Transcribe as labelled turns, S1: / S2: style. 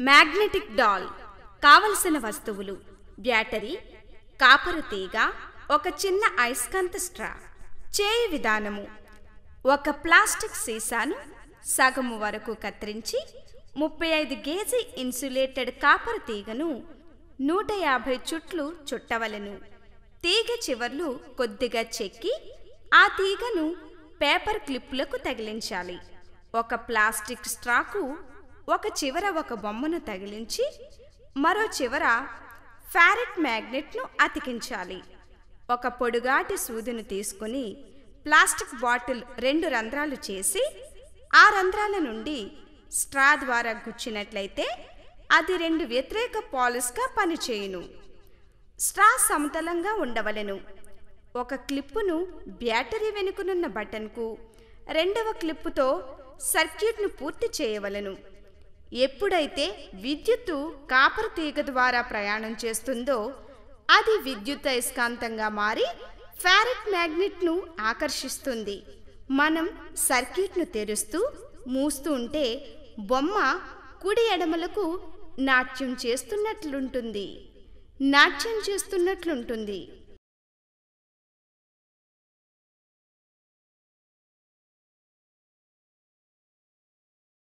S1: Magnetic doll కావలసిన వస్తువులు battery కాపరు తీగ ఒక చిన్న అయస్కాంత స్ట్రా చేయి విధానము ఒక ప్లాస్టిక్ సీసాను సగము వరకు కత్తిరించి ముప్పై ఐదు గేజీ ఇన్సులేటెడ్ కాపరు తీగను నూట యాభై చుట్లు చుట్టవలెను. తీగ చివర్లు కొద్దిగా చెక్కి ఆ తీగను పేపర్ క్లిప్పులకు తగిలించాలి. ఒక ప్లాస్టిక్ స్ట్రాకు ఒక చివర ఒక బొమ్మను తగిలించి మరో చివర ఫ్యారెట్ మ్యాగ్నెట్ను అతికించాలి. ఒక పొడుగాటి సూదిని తీసుకుని ప్లాస్టిక్ బాటిల్ రెండు రంధ్రాలు చేసి ఆ రంధ్రాల నుండి స్ట్రా ద్వారా గుచ్చినట్లయితే అది రెండు వ్యతిరేక పాలిస్గా పనిచేయును. స్ట్రా సమతలంగా ఉండవలెను. ఒక క్లిప్పును బ్యాటరీ వెనుకనున్న బటన్కు రెండవ క్లిప్పుతో సర్క్యూట్ను పూర్తి చేయవలెను. ఎప్పుడైతే విద్యుత్తు కాపర్ తీగ ద్వారా ప్రయాణం చేస్తుందో అది విద్యుత్ అయస్కాంతంగా మారి ఫ్యారెట్ మ్యాగ్నెట్ను ఆకర్షిస్తుంది. మనం సర్క్యూట్ను తెరుస్తూ మూస్తూ ఉంటే బొమ్మ కుడి ఎడమలకు నాట్యం చేస్తున్నట్లుంటుంది. నాట్యం చేస్తున్నట్లుంటుంది.